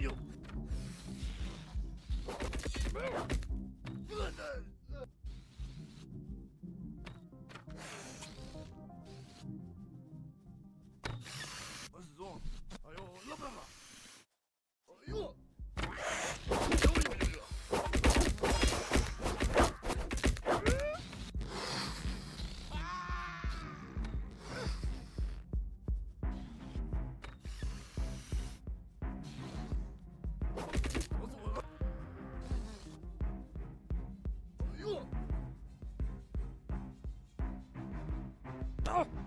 you. Hmm.